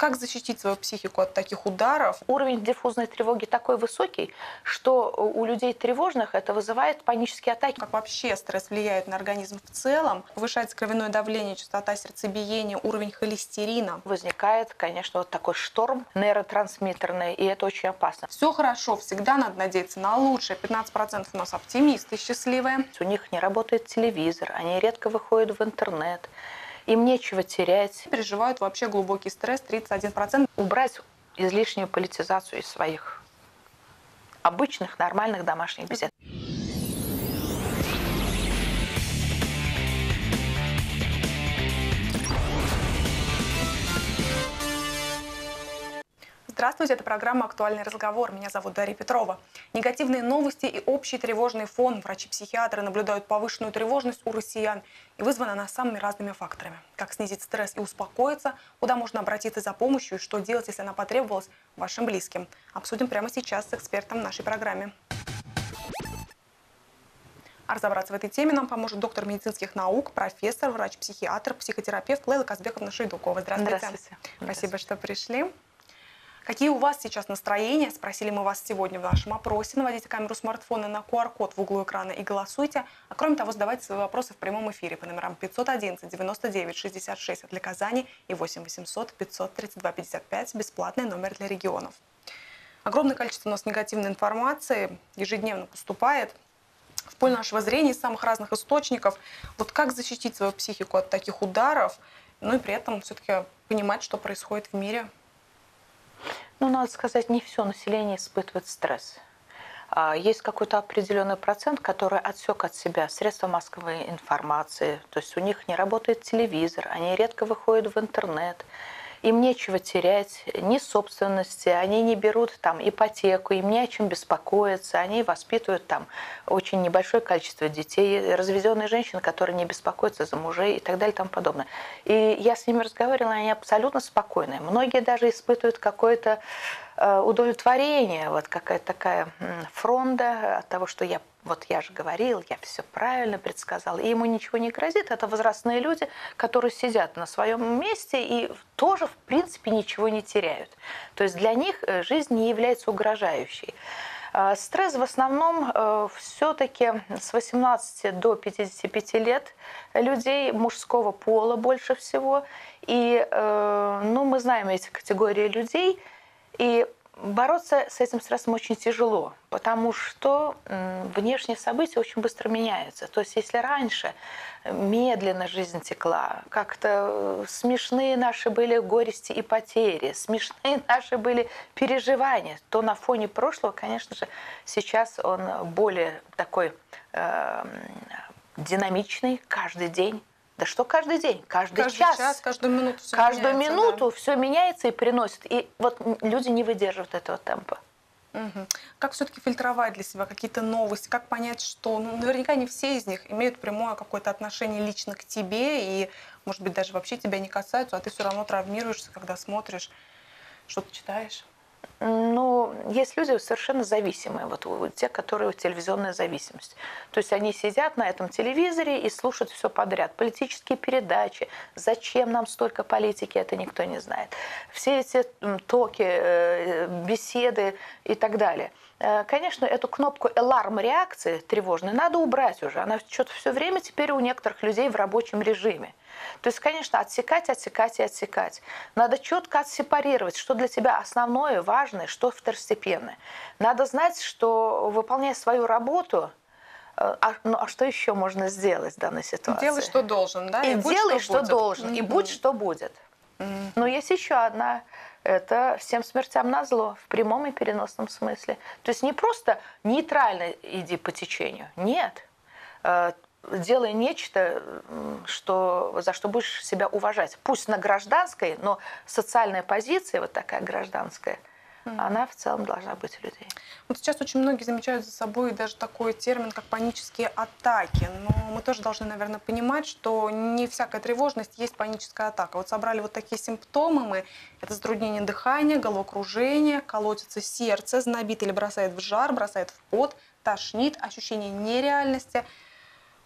как защитить свою психику от таких ударов? Уровень диффузной тревоги такой высокий, что у людей тревожных это вызывает панические атаки. Как вообще стресс влияет на организм в целом? Повышается кровяное давление, частота сердцебиения, уровень холестерина. Возникает, конечно, вот такой шторм нейротрансмиттерный, и это очень опасно. Все хорошо, всегда надо надеяться на лучшее. 15% у нас оптимисты счастливые. У них не работает телевизор, они редко выходят в интернет им нечего терять. Переживают вообще глубокий стресс 31%. Убрать излишнюю политизацию из своих обычных, нормальных домашних бесед. Здравствуйте, это программа «Актуальный разговор». Меня зовут Дарья Петрова. Негативные новости и общий тревожный фон. Врачи-психиатры наблюдают повышенную тревожность у россиян. И вызвана она самыми разными факторами. Как снизить стресс и успокоиться, куда можно обратиться за помощью и что делать, если она потребовалась вашим близким. Обсудим прямо сейчас с экспертом нашей программы. А разобраться в этой теме нам поможет доктор медицинских наук, профессор, врач-психиатр, психотерапевт Лейла Казбековна Шейдукова. Здравствуйте. Здравствуйте. Спасибо, что пришли. Какие у вас сейчас настроения? Спросили мы вас сегодня в нашем опросе. Наводите камеру смартфона на QR-код в углу экрана и голосуйте. А кроме того, задавайте свои вопросы в прямом эфире по номерам 511 99 66 для Казани и 8 800 532 55 бесплатный номер для регионов. Огромное количество у нас негативной информации ежедневно поступает в поле нашего зрения из самых разных источников. Вот как защитить свою психику от таких ударов, ну и при этом все-таки понимать, что происходит в мире – ну, надо сказать, не все население испытывает стресс. А, есть какой-то определенный процент, который отсек от себя средства массовой информации. То есть у них не работает телевизор, они редко выходят в интернет им нечего терять, ни собственности, они не берут там ипотеку, им не о чем беспокоиться, они воспитывают там очень небольшое количество детей, разведенные женщины, которые не беспокоятся за мужей и так далее и тому подобное. И я с ними разговаривала, они абсолютно спокойные. Многие даже испытывают какое-то Э, удовлетворение, вот какая-то такая фронда от того, что я вот я же говорил, я все правильно предсказал, и ему ничего не грозит. Это возрастные люди, которые сидят на своем месте и тоже, в принципе, ничего не теряют. То есть для них э, жизнь не является угрожающей. Э, стресс в основном все-таки с 18 до 55 лет людей мужского пола больше всего. И ну, мы знаем эти категории людей – и бороться с этим стрессом очень тяжело, потому что внешние события очень быстро меняются. То есть если раньше медленно жизнь текла, как-то смешные наши были горести и потери, смешные наши были переживания, то на фоне прошлого, конечно же, сейчас он более такой э, динамичный каждый день да что каждый день, каждый, каждый час, час, каждую минуту все каждую меняется, минуту да. все меняется и приносит. И вот люди не выдерживают этого темпа. Угу. Как все-таки фильтровать для себя какие-то новости? Как понять, что ну, наверняка не все из них имеют прямое какое-то отношение лично к тебе и, может быть, даже вообще тебя не касаются, а ты все равно травмируешься, когда смотришь, что-то читаешь? Ну, есть люди совершенно зависимые, вот те, которые телевизионная зависимость. То есть они сидят на этом телевизоре и слушают все подряд. Политические передачи, зачем нам столько политики, это никто не знает. Все эти токи, э, беседы и так далее. Э, конечно, эту кнопку аларм реакции тревожной надо убрать уже. Она что-то все время теперь у некоторых людей в рабочем режиме. То есть, конечно, отсекать, отсекать и отсекать. Надо четко отсепарировать, что для тебя основное, важное, что второстепенное. Надо знать, что выполняя свою работу, э, а, ну, а что еще можно сделать в данной ситуации? Делай, что должен, да? И, и делай, что, что должен, mm-hmm. и будь, что будет. Mm-hmm. Но есть еще одна это всем смертям на зло в прямом и переносном смысле. То есть не просто нейтрально иди по течению. Нет. Э, делай нечто, что, за что будешь себя уважать. Пусть на гражданской, но социальная позиция, вот такая гражданская. Она в целом должна быть у людей. Вот сейчас очень многие замечают за собой даже такой термин, как панические атаки. Но мы тоже должны, наверное, понимать, что не всякая тревожность есть паническая атака. Вот собрали вот такие симптомы мы. Это затруднение дыхания, головокружение, колотится сердце, знобит или бросает в жар, бросает в пот, тошнит, ощущение нереальности –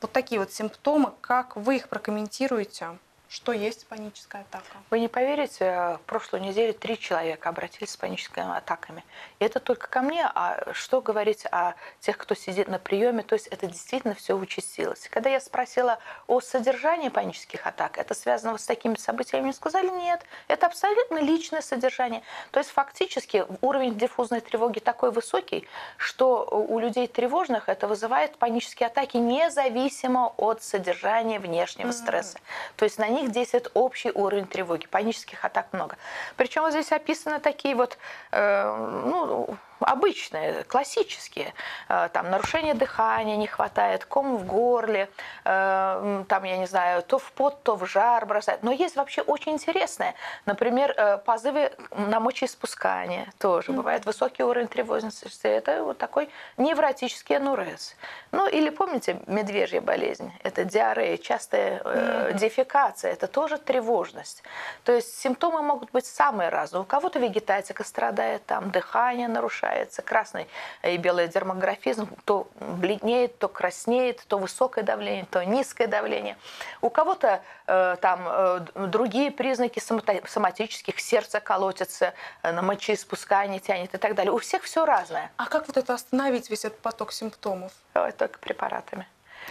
вот такие вот симптомы, как вы их прокомментируете? Что есть паническая атака? Вы не поверите, в прошлую неделю три человека обратились с паническими атаками. И это только ко мне, а что говорить о тех, кто сидит на приеме, то есть это действительно все участилось. Когда я спросила о содержании панических атак, это связано вот с такими событиями, мне сказали, нет, это абсолютно личное содержание. То есть фактически уровень диффузной тревоги такой высокий, что у людей тревожных это вызывает панические атаки независимо от содержания внешнего стресса. То есть на них действует общий уровень тревоги. Панических атак много. Причем здесь описаны такие вот, э, ну, обычные, классические. Э, там нарушение дыхания не хватает, ком в горле, э, там, я не знаю, то в пот, то в жар бросает. Но есть вообще очень интересное. Например, э, позывы на мочеиспускание тоже. Бывает высокий уровень тревожности. Это вот такой невротический анурез. Ну, или помните медвежья болезнь? Это диарея, частая э, дефекация. Это тоже тревожность. То есть симптомы могут быть самые разные. У кого-то вегетатика страдает, там дыхание нарушается, нарушается красный и белый дермографизм, то бледнеет, то краснеет, то высокое давление, то низкое давление. У кого-то э, там э, другие признаки соматических, сердце колотится, э, на мочеиспускание тянет и так далее. У всех все разное. А как вот это остановить, весь этот поток симптомов? Только препаратами.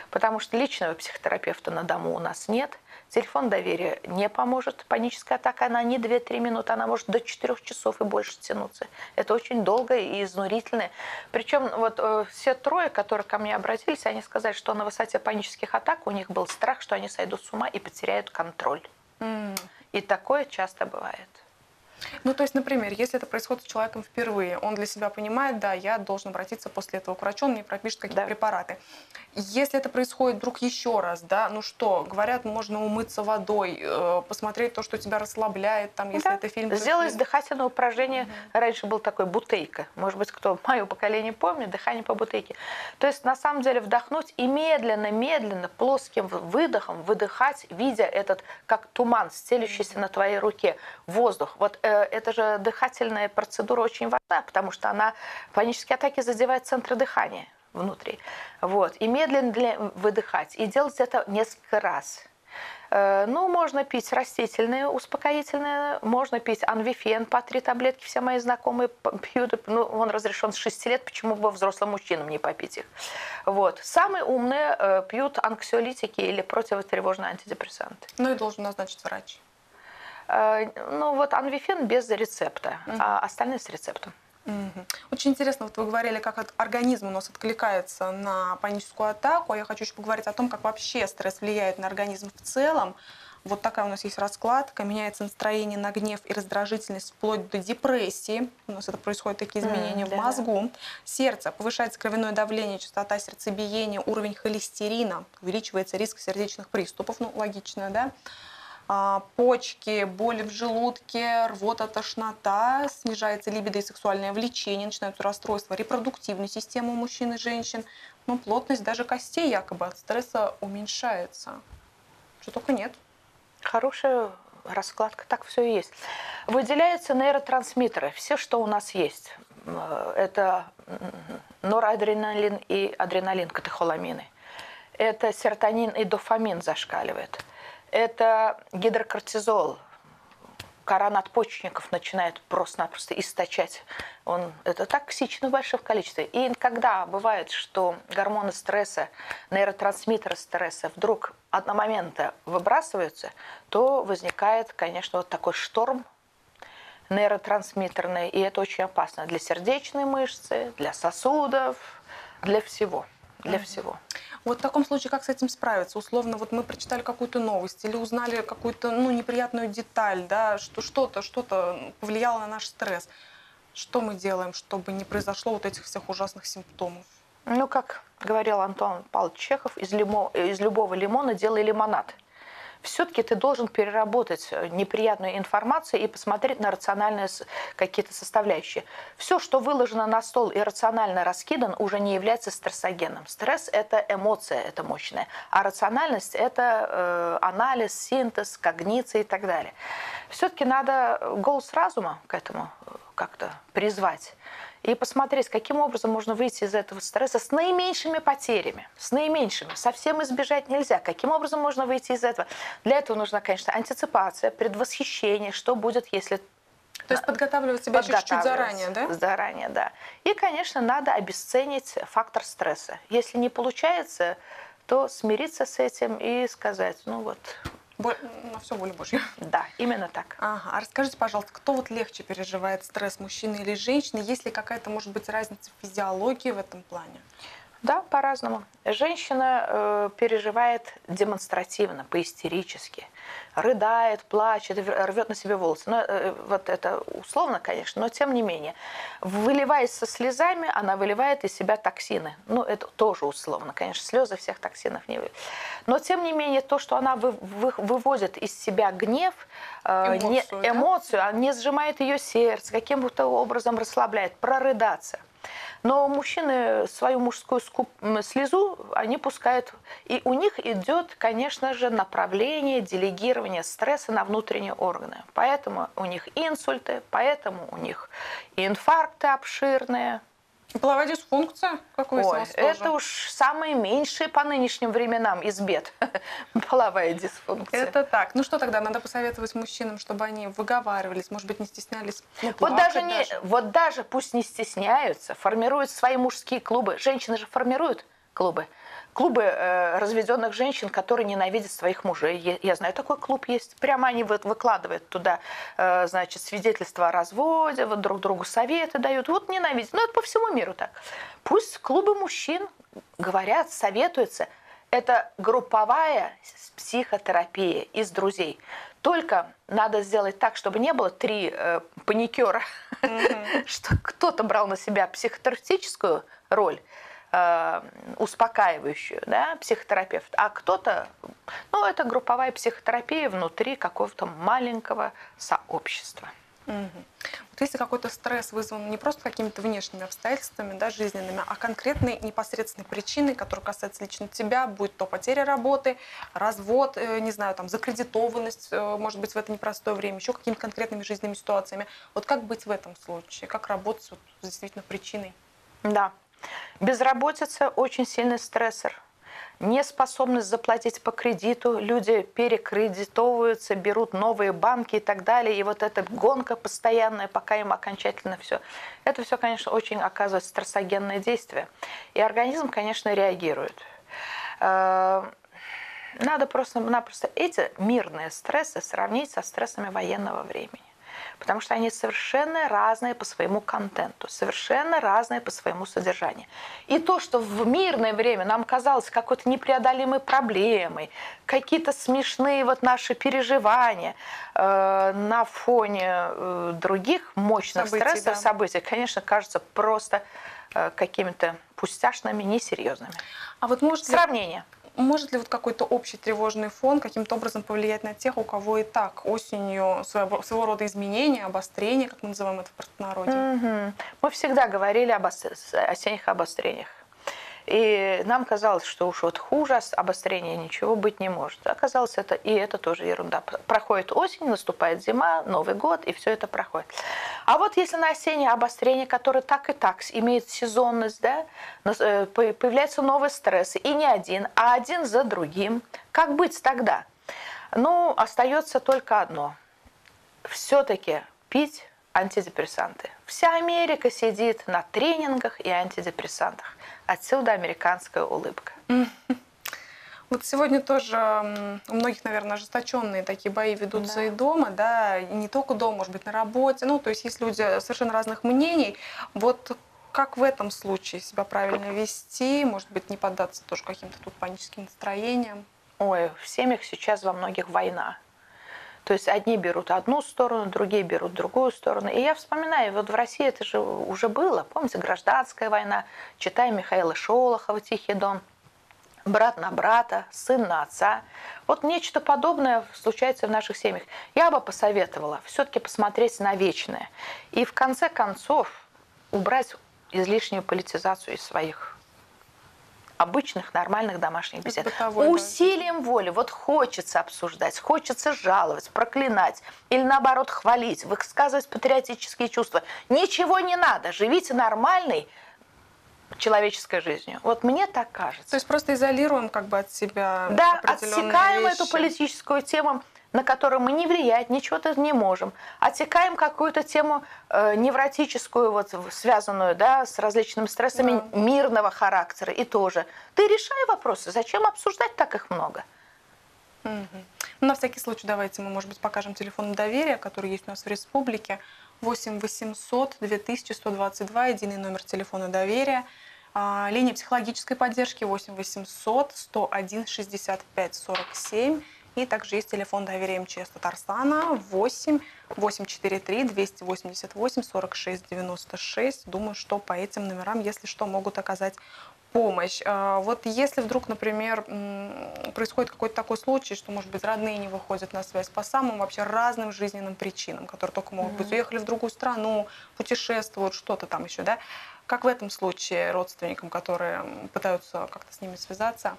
Потому что личного психотерапевта на дому у нас нет. Телефон доверия не поможет. Паническая атака, она не 2-3 минуты, она может до 4 часов и больше тянуться. Это очень долго и изнурительно. Причем вот э, все трое, которые ко мне обратились, они сказали, что на высоте панических атак у них был страх, что они сойдут с ума и потеряют контроль. Mm. И такое часто бывает. Ну, то есть, например, если это происходит с человеком впервые, он для себя понимает, да, я должен обратиться после этого к врачу, он мне пропишет какие-то да. препараты. Если это происходит вдруг еще раз, да, ну что, говорят, можно умыться водой, э, посмотреть то, что тебя расслабляет, там, если да. это фильм. Сделать дыхательное упражнение. Угу. Раньше был такой бутейка. Может быть, кто мое поколение помнит, дыхание по бутейке. То есть, на самом деле, вдохнуть и медленно, медленно, плоским выдохом выдыхать, видя этот, как туман, стелющийся на твоей руке, воздух. Вот э, это же дыхательная процедура очень важна, потому что она панические атаки задевает центры дыхания внутри. Вот. И медленно выдыхать. И делать это несколько раз. Э, ну, можно пить растительные успокоительные, можно пить анвифен по три таблетки. Все мои знакомые пьют, ну, он разрешен с 6 лет, почему бы взрослым мужчинам не попить их. Вот. Самые умные э, пьют анксиолитики или противотревожные антидепрессанты. Ну и должен назначить врач. Э, ну вот анвифен без рецепта, угу. а остальные с рецептом. Угу. Очень интересно, вот вы говорили, как организм у нас откликается на паническую атаку, а я хочу еще поговорить о том, как вообще стресс влияет на организм в целом. Вот такая у нас есть раскладка. Меняется настроение на гнев и раздражительность вплоть до депрессии. У нас это происходят такие изменения mm, в да. мозгу. Сердце. Повышается кровяное давление, частота сердцебиения, уровень холестерина. Увеличивается риск сердечных приступов. Ну, логично, да? А, почки, боли в желудке, рвота, тошнота, снижается либидо и сексуальное влечение, начинаются расстройства репродуктивной системы у мужчин и женщин, но плотность даже костей якобы от стресса уменьшается. Что только нет. Хорошая раскладка, так все и есть. Выделяются нейротрансмиттеры, все, что у нас есть. Это норадреналин и адреналин, катехоламины. Это серотонин и дофамин зашкаливает это гидрокортизол. Кора надпочечников начинает просто-напросто источать. Он, это токсично в больших количествах. И когда бывает, что гормоны стресса, нейротрансмиттеры стресса вдруг одномоментно выбрасываются, то возникает, конечно, вот такой шторм нейротрансмиттерный, и это очень опасно для сердечной мышцы, для сосудов, для всего для всего. Вот в таком случае как с этим справиться? Условно, вот мы прочитали какую-то новость или узнали какую-то ну, неприятную деталь, да, что что-то что-то повлияло на наш стресс. Что мы делаем, чтобы не произошло вот этих всех ужасных симптомов? Ну, как говорил Антон Павлович Чехов, из, лимо, из любого лимона делай лимонад все-таки ты должен переработать э, неприятную информацию и посмотреть на рациональные какие-то составляющие. Все, что выложено на стол и рационально раскидан, уже не является стрессогеном. Стресс – это эмоция, это мощная, а рациональность – это э, анализ, синтез, когниция и так далее. Все-таки надо голос разума к этому как-то призвать и посмотреть, каким образом можно выйти из этого стресса с наименьшими потерями, с наименьшими. Совсем избежать нельзя. Каким образом можно выйти из этого? Для этого нужна, конечно, антиципация, предвосхищение, что будет, если то есть подготавливать себя чуть-чуть заранее, да? Заранее, да. И, конечно, надо обесценить фактор стресса. Если не получается, то смириться с этим и сказать, ну вот, на все воля Божья. Да, именно так. Ага. А расскажите, пожалуйста, кто вот легче переживает стресс, мужчина или женщина? Есть ли какая-то, может быть, разница в физиологии в этом плане? Да, по-разному. Женщина э, переживает демонстративно, поистерически рыдает, плачет, рвет на себе волосы. Но, э, вот это условно, конечно, но тем не менее. Выливаясь со слезами, она выливает из себя токсины. Ну, это тоже условно, конечно, слезы всех токсинов не выливают. Но тем не менее, то, что она вы, вы, выводит из себя гнев, э, эмоцию, не, да? эмоцию, а не сжимает ее сердце, каким-то образом расслабляет, прорыдаться – но мужчины свою мужскую скуп... слезу они пускают, и у них идет, конечно же, направление делегирования стресса на внутренние органы. Поэтому у них инсульты, поэтому у них инфаркты обширные, Половая дисфункция, как выяснилось, Ой, это уж самые меньшие по нынешним временам из бед. Половая дисфункция. Это так. Ну что тогда, надо посоветовать мужчинам, чтобы они выговаривались, может быть, не стеснялись ну, вот даже, не, даже. Вот даже пусть не стесняются, формируют свои мужские клубы. Женщины же формируют клубы клубы э, разведенных женщин, которые ненавидят своих мужей. Я, я знаю, такой клуб есть. Прямо они вот выкладывают туда, э, значит, свидетельства о разводе, вот друг другу советы дают. Вот ненавидят. Ну, это по всему миру так. Пусть клубы мужчин говорят, советуются. Это групповая психотерапия из друзей. Только надо сделать так, чтобы не было три э, паникера, mm-hmm. что кто-то брал на себя психотерапевтическую роль, Э, успокаивающую, да, психотерапевт, а кто-то, ну, это групповая психотерапия внутри какого-то маленького сообщества. Угу. Вот если какой-то стресс вызван не просто какими-то внешними обстоятельствами, да, жизненными, а конкретной непосредственной причиной, которая касается лично тебя, будь то потеря работы, развод, э, не знаю, там, закредитованность, э, может быть, в это непростое время, еще какими-то конкретными жизненными ситуациями. Вот как быть в этом случае? Как работать вот, с действительно причиной? Да, Безработица – очень сильный стрессор. Неспособность заплатить по кредиту, люди перекредитовываются, берут новые банки и так далее. И вот эта гонка постоянная, пока им окончательно все. Это все, конечно, очень оказывает стрессогенное действие. И организм, конечно, реагирует. Э, надо просто-напросто эти мирные стрессы сравнить со стрессами военного времени потому что они совершенно разные по своему контенту, совершенно разные по своему содержанию. И то, что в мирное время нам казалось какой-то непреодолимой проблемой, какие-то смешные вот наши переживания э, на фоне э, других мощных событий, стрессов, да. событий, конечно, кажется просто э, какими-то пустяшными, несерьезными. А вот может сравнение? Может ли вот какой-то общий тревожный фон каким-то образом повлиять на тех, у кого и так осенью своего, своего рода изменения, обострения, как мы называем это в простонародье? Угу. Мы всегда говорили об осенних обострениях. И нам казалось, что уж вот хуже обострения ничего быть не может. Оказалось, это и это тоже ерунда. Проходит осень, наступает зима, Новый год, и все это проходит. А вот если на осеннее обострение, которое так и так имеет сезонность, да, э, появляются новые стрессы, и не один, а один за другим, как быть тогда? Ну, остается только одно. Все-таки пить антидепрессанты. Вся Америка сидит на тренингах и антидепрессантах. Отсюда американская улыбка. Вот сегодня тоже у многих, наверное, ожесточенные такие бои ведутся да. и дома, да, и не только дома, может быть, на работе. Ну, то есть есть люди совершенно разных мнений. Вот как в этом случае себя правильно вести? Может быть, не поддаться тоже каким-то тут паническим настроениям? Ой, в семьях сейчас во многих война. То есть одни берут одну сторону, другие берут другую сторону. И я вспоминаю, вот в России это же уже было. Помните, гражданская война, читая Михаила Шолохова «Тихий дон», брат на брата, сын на отца. Вот нечто подобное случается в наших семьях. Я бы посоветовала все-таки посмотреть на вечное. И в конце концов убрать излишнюю политизацию из своих обычных, нормальных домашних бесед. бытовой, да. Усилием воли. Вот хочется обсуждать, хочется жаловать, проклинать или наоборот хвалить, высказывать патриотические чувства. Ничего не надо. Живите нормальной человеческой жизнью. Вот мне так кажется. То есть просто изолируем как бы от себя Да, отсекаем вещи. эту политическую тему, на которую мы не влиять, ничего-то не можем. Отсекаем какую-то тему э, невротическую, вот, связанную да, с различными стрессами Да. мирного характера. И тоже. Ты решай вопросы. Зачем обсуждать так их много? Мгм. Ну, на всякий случай давайте мы, может быть, покажем телефон доверия, который есть у нас в республике. 8 800 2122, единый номер телефона доверия. А, Линия психологической поддержки 8 800 101 65 47. И также есть телефон доверия МЧС Татарстана 8 843 288 46 96. Думаю, что по этим номерам, если что, могут оказать помощь. А, Вот если вдруг, например, происходит какой-то такой случай, что, может быть, родные не выходят на связь по самым вообще разным жизненным причинам, которые только могут быть, уехали в другую страну, путешествуют, что-то там еще, да? Как в этом случае родственникам, которые пытаются как-то с ними связаться,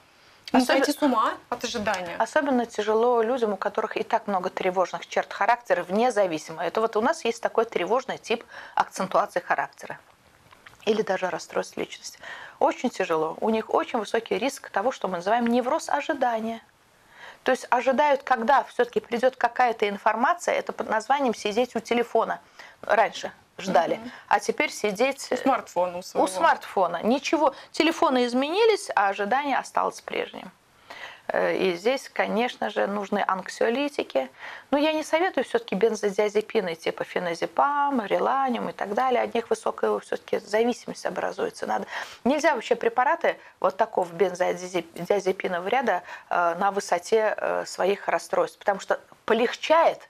не Особенно- сойти с ума от ожидания? Особенно тяжело людям, у которых и так много тревожных черт характера, вне зависимости. Это вот у нас есть такой тревожный тип акцентуации характера или даже расстройств личности. Очень тяжело. У них очень высокий риск того, что мы называем невроз ожидания. То есть ожидают, когда все-таки придет какая-то информация, это под названием сидеть у телефона. Раньше ждали, а теперь сидеть У смартфона у у своего. смартфона. Ничего, телефоны изменились, а ожидание осталось прежним. Э, И здесь, конечно же, нужны анксиолитики. Но я не советую все-таки бензодиазепины типа феназепам, реланиум и так далее. От них высокая все-таки зависимость образуется. Надо... Нельзя вообще препараты вот такого бензодиазепинового ряда э, на высоте э, своих расстройств, потому что полегчает,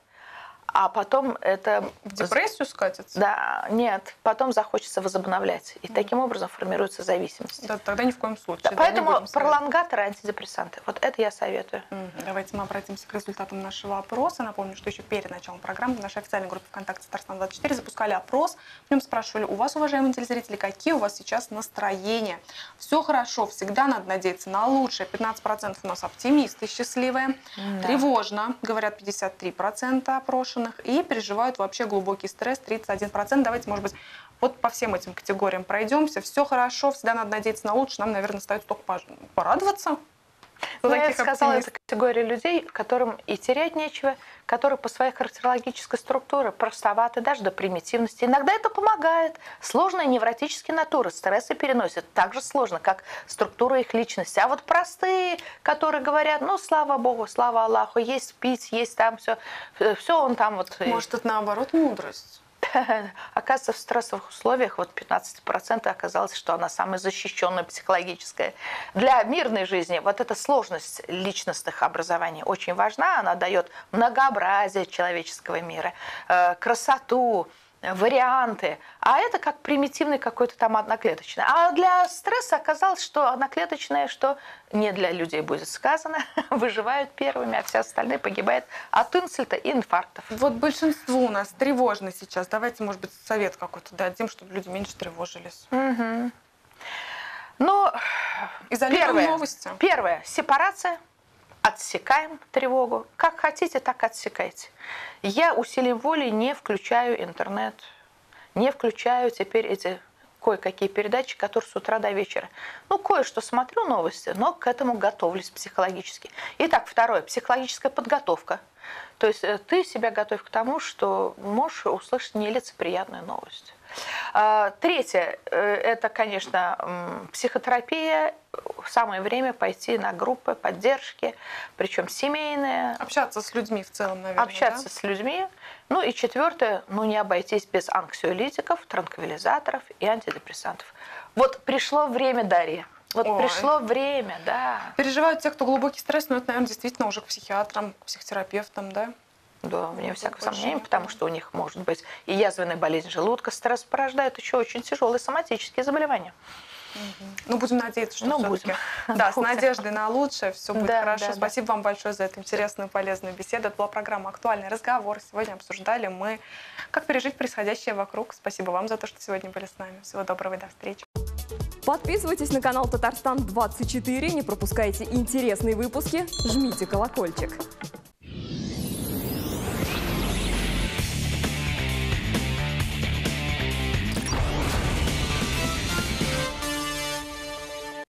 а потом это В депрессию скатится? да, нет, потом захочется возобновлять. И таким образом формируется зависимость. Да, тогда ни в коем случае. Да, да, поэтому пролонгаторы, антидепрессанты. Вот это я советую. Мгм. Давайте мы обратимся к результатам нашего опроса. Напомню, что еще перед началом программы в нашей официальной группе ВКонтакте Татарстан24 запускали опрос. В нем спрашивали у вас, уважаемые телезрители, какие у вас сейчас настроения. Все хорошо, всегда надо надеяться на лучшее. 15% у нас оптимисты счастливые. Да. Тревожно, говорят 53% опрошенных. И переживают вообще глубокий стресс 31%. Давайте, может быть, вот по всем этим категориям пройдемся. Все хорошо, всегда надо надеяться на лучшее. Нам, наверное, остается только порадоваться. Ну, я сказала, это категория людей, которым и терять нечего, которые по своей характерологической структуре простоваты, даже до примитивности. Иногда это помогает. Сложные невротические натуры стрессы переносят так же сложно, как структура их личности. А вот простые, которые говорят, ну, слава Богу, слава Аллаху, есть пить, есть там все, все он там вот... э, Может, это наоборот мудрость? Оказывается, в стрессовых условиях вот 15% оказалось, что она самая защищенная психологическая. Для мирной жизни вот эта сложность личностных образований очень важна. Она дает многообразие человеческого мира, э, красоту, варианты. А это как примитивный какой-то там одноклеточный. А для стресса оказалось, что одноклеточное, что не для людей будет сказано, выживают первыми, а все остальные погибают от инсульта и инфарктов. Вот большинство у нас тревожно сейчас. Давайте, может быть, совет какой-то дадим, чтобы люди меньше тревожились. Мгм. Ну, Изолируем первое, новости. первое, сепарация, отсекаем тревогу. Как хотите, так отсекайте. Я усилием воли не включаю интернет, не включаю теперь эти кое-какие передачи, которые с утра до вечера. Ну, кое-что смотрю новости, но к этому готовлюсь психологически. Итак, второе, психологическая подготовка. То есть э, ты себя готовь к тому, что можешь услышать нелицеприятную новость. А, Третье, э, это, конечно, психотерапия. Самое время пойти на группы поддержки, причем семейные, Общаться с людьми в целом, наверное. общаться с людьми. Ну и четвертое, ну не обойтись без анксиолитиков, транквилизаторов и антидепрессантов. Вот пришло время, Дарья. Вот Ой. пришло время, да. да? Переживают те, кто глубокий стресс, но это, наверное, действительно уже к психиатрам, к психотерапевтам, да? Да, вне всякого сомнения, потому да. что у них может быть и язвенная болезнь желудка, стресс порождает еще очень тяжелые соматические заболевания. Ну, будем надеяться, что Ну, будем. Да, с Будем. надеждой на лучшее все будет Да, хорошо. да, да. Спасибо вам большое за эту интересную, полезную беседу. Это была программа «Актуальный разговор». Сегодня обсуждали мы, как пережить происходящее вокруг. Спасибо вам за то, что сегодня были с нами. Всего доброго и до встречи. Подписывайтесь на канал Татарстан 24, не пропускайте интересные выпуски, жмите колокольчик.